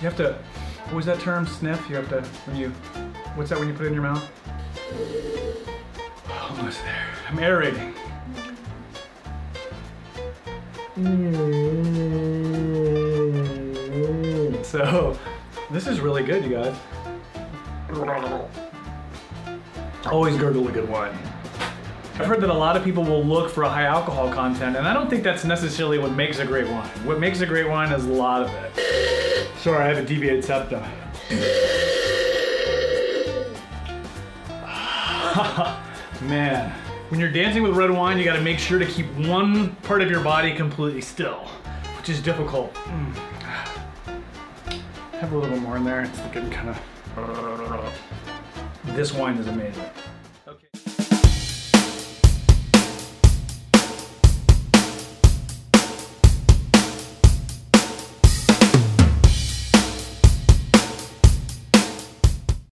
You have to, what was that term, sniff? You have to, when you, what's that when you put it in your mouth? Oh, almost there. I'm aerating. So, this is really good, you guys. Always gurgle a good wine. I've heard that a lot of people will look for a high alcohol content, and I don't think that's necessarily what makes a great wine. What makes a great wine is a lot of it. Sorry, I have a deviated septum. Man, when you're dancing with red wine, you gotta make sure to keep one part of your body completely still, which is difficult. Mm. Have a little more in there. It's looking kind of. This wine is amazing.